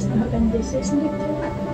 Yes, this is Hindi